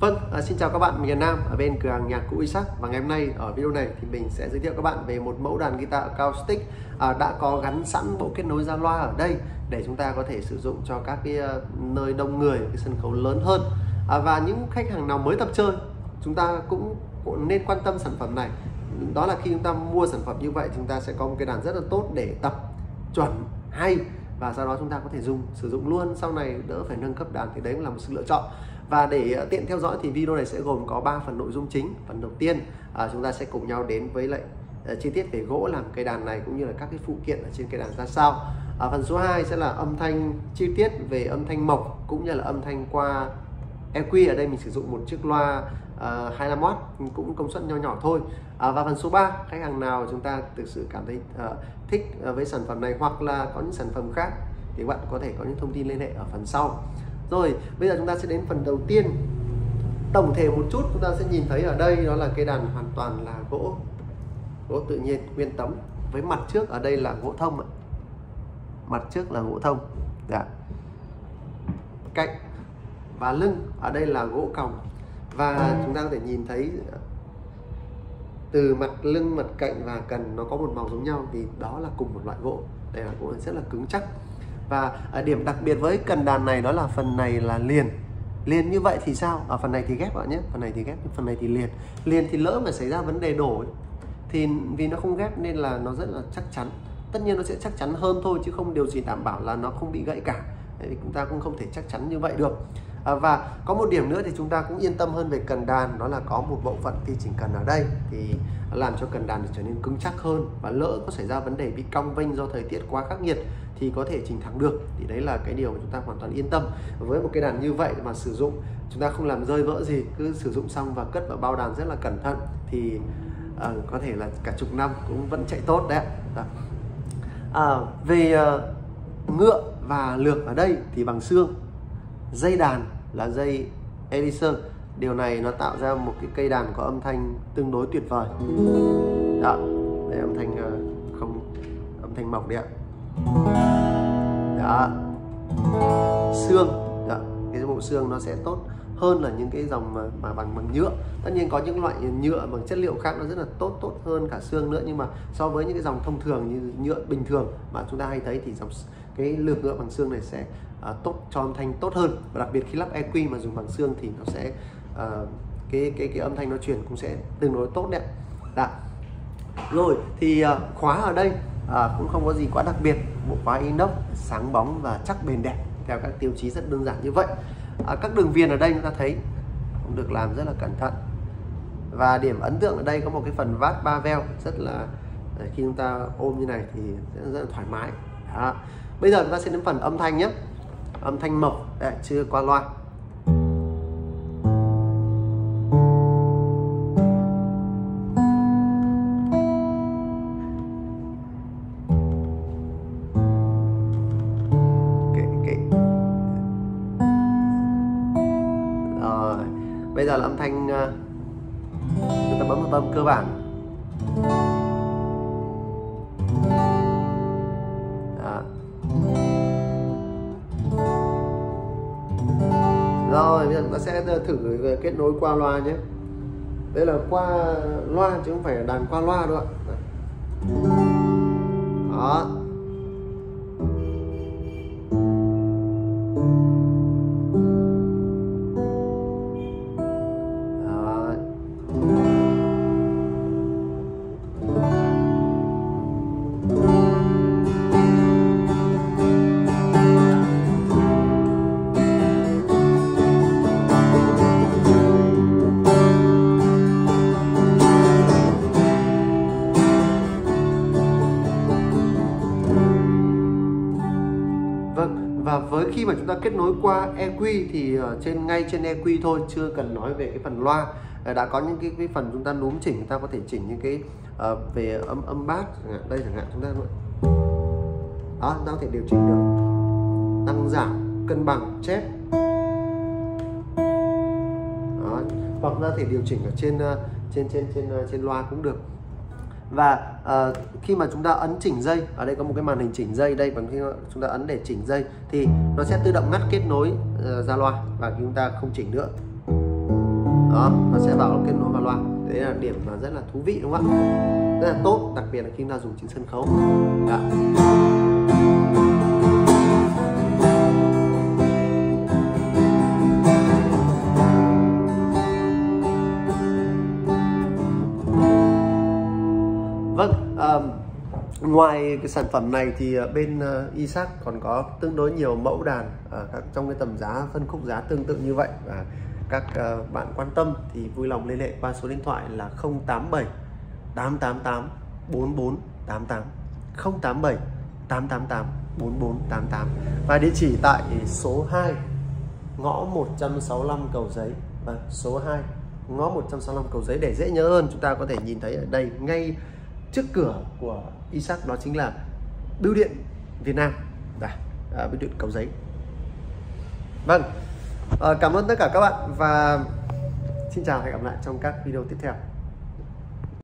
Vâng, à, xin chào các bạn, mình là Nam ở bên cửa hàng nhạc cụ Isaac và ngày hôm nay ở video này thì mình sẽ giới thiệu các bạn về một mẫu đàn guitar acoustic à, đã có gắn sẵn bộ kết nối ra loa ở đây để chúng ta có thể sử dụng cho các cái ờ, nơi đông người, cái sân khấu lớn hơn. À, và những khách hàng nào mới tập chơi chúng ta cũng, cũng nên quan tâm sản phẩm này. Đó là khi chúng ta mua sản phẩm như vậy chúng ta sẽ có một cái đàn rất là tốt để tập chuẩn hay và sau đó chúng ta có thể dùng sử dụng luôn. Sau này đỡ phải nâng cấp đàn thì đấy cũng là một sự lựa chọn và để ờ, tiện theo dõi thì video này sẽ gồm có 3 phần nội dung chính. Phần đầu tiên à, chúng ta sẽ cùng nhau đến với lại ờ, chi tiết về gỗ làm cây đàn này cũng như là các cái phụ kiện ở trên cây đàn ra sao. À, phần số 2 sẽ là âm thanh chi tiết về âm thanh mộc cũng như là âm thanh qua EQ ở đây mình sử dụng một chiếc loa ờ, uh, 25W cũng công suất nho nhỏ thôi. Uh, và phần số 3 khách hàng nào chúng ta thực sự cảm thấy uh, thích uh, với sản phẩm này hoặc là có những sản phẩm khác thì bạn có thể có những thông tin liên hệ ở phần sau rồi, bây giờ chúng ta sẽ đến phần đầu tiên. Tổng thể một chút, chúng ta sẽ nhìn thấy ở đây đó là cây đàn hoàn toàn là gỗ gỗ tự nhiên, nguyên tấm. Với mặt trước ở đây là gỗ thông mặt trước là gỗ thông dạ. cạnh và lưng ở đây là gỗ còng. Và chúng ta có thể nhìn thấy từ mặt lưng, mặt cạnh và cần nó có một màu giống nhau thì đó là cùng một loại gỗ. Đây là gỗ rất là cứng chắc và à, điểm đặc biệt với cần đàn này đó là phần này là liền. Liền như vậy thì sao? Ở phần này thì ghép bạn nhé. Phần này thì ghép phần này thì liền. Liền thì lỡ mà xảy ra vấn đề đổ ấy, thì vì nó không ghép nên là nó rất là chắc chắn. Tất nhiên nó sẽ chắc chắn hơn thôi chứ không điều gì đảm bảo là nó không bị gãy cả. Vì chúng ta cũng không thể chắc chắn như vậy được à, và có một điểm nữa thì chúng ta cũng yên tâm hơn về cần đàn đó là có một bộ phận khi chỉnh cần ở đây thì làm cho cần đàn trở nên cứng chắc hơn và lỡ có xảy ra vấn đề bị cong vênh do thời tiết quá khắc nghiệt thì có thể chỉnh thẳng được. Thì đấy là cái điều mà chúng ta hoàn toàn yên tâm. Với một cái đàn như vậy mà sử dụng chúng ta không làm rơi vỡ gì cứ sử dụng xong và cất vào bao đàn rất là cẩn thận thì uh, có thể là cả chục năm cũng vẫn chạy tốt đấy. À, về uh, ngựa và lược ở đây thì bằng xương dây đàn là dây Edison. Điều này nó tạo ra một cái cây đàn có âm thanh tương đối tuyệt vời. Đó, đây âm thanh ờ, không, âm thanh mỏng đấy ạ. Đó. Xương, đó. cái bộ xương nó sẽ tốt hơn là những cái dòng mà, mà bằng bằng nhựa. Tất nhiên có những loại nhựa bằng chất liệu khác nó rất là tốt tốt hơn cả xương nữa nhưng mà so với những cái dòng thông thường như nhựa bình thường mà chúng ta hay thấy thì dòng cái lược nhựa bằng xương này sẽ uh, tốt cho âm thanh tốt hơn. Và đặc biệt khi lắp EQ mà dùng bằng xương thì nó sẽ uh, cái cái cái âm thanh nó truyền cũng sẽ tương đối tốt đấy Đã. Dạ. rồi thì uh, khóa ở đây à, cũng không có gì quá đặc biệt. Bộ khóa inox sáng bóng và chắc bền đẹp theo các tiêu chí rất đơn giản như vậy à, các đường viền ở đây chúng ta thấy cũng được làm rất là cẩn thận. Và điểm ấn tượng ở đây có một cái phần vát ba veo rất là à, khi chúng ta ôm như này thì rất, rất là thoải mái. Đó. bây giờ chúng ta sẽ đến phần âm thanh nhé. Âm thanh mộc Đấy, chưa qua loa. Bây giờ là âm thanh ờ, chúng ta bấm một bấm cơ bản. Đó. rồi, bây giờ chúng ta sẽ thử kết nối qua loa nhé. Đây là qua loa chứ không phải đàn qua loa đâu ạ. Đó. Và với khi mà chúng ta kết nối qua EQ thì ở trên ngay trên EQ thôi chưa cần nói về cái phần loa. Ờ, đã có những cái, cái phần chúng ta núm chỉnh chúng ta có thể chỉnh những cái uh, về âm âm bass chẳng hạn đây chẳng hạn chúng ta đó chúng ta có thể điều chỉnh được. Tăng giảm cân bằng chép. Đó. hoặc chúng ta có thể điều chỉnh ở trên uh, trên trên trên uh, trên loa cũng được và uh, khi mà chúng ta ấn chỉnh dây ở đây có một cái màn hình chỉnh dây đây và khi chúng ta ấn để chỉnh dây thì nó sẽ tự động ngắt kết nối uh, ra loa và chúng ta không chỉnh nữa. Đó nó sẽ vào kết nối vào loa. Đấy là điểm mà rất là thú vị đúng không ạ? Rất là tốt đặc biệt là khi chúng ta dùng trên sân khấu. Đó. Vâng um, ngoài cái sản phẩm này thì ờ, bên uh, Isaac còn có tương đối nhiều mẫu đàn ở các trong cái tầm giá phân khúc giá tương tự như vậy. Và các uh, bạn quan tâm thì vui lòng liên hệ qua số điện thoại là 087 888 4488 087 888 4488 và địa chỉ tại số 2 ngõ 165 cầu giấy. Và số 2 ngõ 165 cầu giấy để dễ nhớ hơn. Chúng ta có thể nhìn thấy ở đây ngay trước cửa của Isaac đó chính là bưu điện Việt Nam. Đây, à, bưu điện cầu giấy. Vâng à, cảm ơn tất cả các bạn và xin chào hẹn gặp lại trong các video tiếp theo.